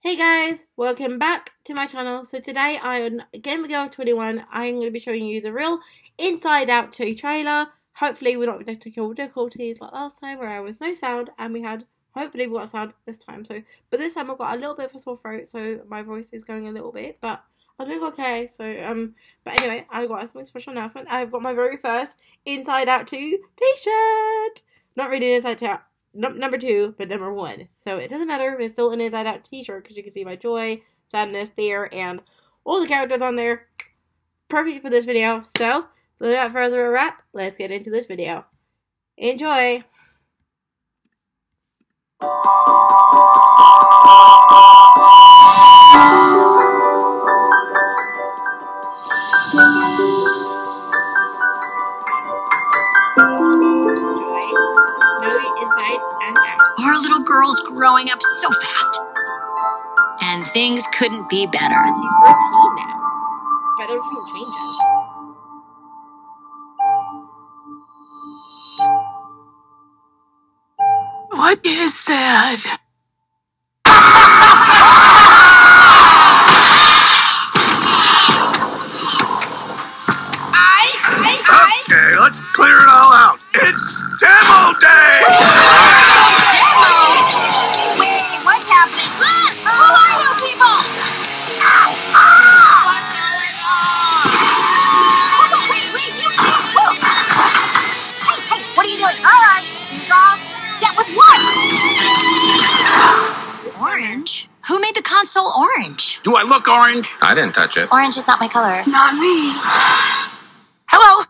Hey guys, welcome back to my channel. So today I on Gamer Girl 21, I'm going to be showing you the real Inside Out 2 trailer. Hopefully we're not with technical difficulties like last time where I was no sound and we had, hopefully we got sound this time. So, But this time I've got a little bit of a sore throat so my voice is going a little bit, but I'm doing okay. So, um, but anyway, I've got a special announcement. I've got my very first Inside Out 2 t-shirt. Not really Inside Out number two, but number one. So it doesn't matter. It's still an Inside Out t-shirt because you can see my joy, sadness, fear, and all the characters on there. Perfect for this video. So, without further ado, let's get into this video. Enjoy! Girl's growing up so fast. And things couldn't be better. She's 13 now. But everything changes. What is that? Okay, let's clear it all out. It's demo day! Hey, what are you doing? All right, seesaw, set with what? Orange? Who made the console orange? Do I look orange? I didn't touch it. Orange is not my color. Not me. Hello?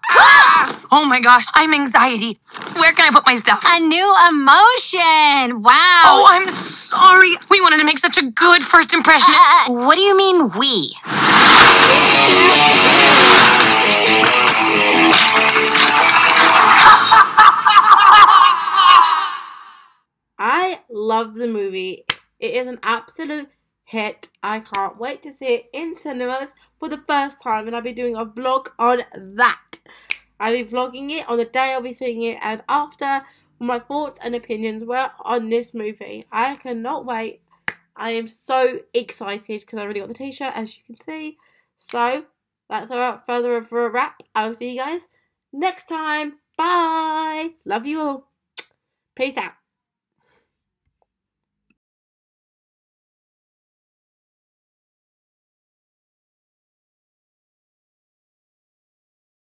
Oh my gosh, I'm anxiety. Where can I put my stuff? A new emotion. Wow. Oh, I'm sorry. We wanted to make such a good first impression. Uh, what do you mean we? The movie. It is an absolute hit. I can't wait to see it in cinemas for the first time, and I'll be doing a vlog on that. I'll be vlogging it on the day I'll be seeing it, and after my thoughts and opinions were on this movie. I cannot wait. I am so excited because I already got the t-shirt, as you can see. So, that's all further of a wrap. I will see you guys next time. Bye. Love you all. Peace out.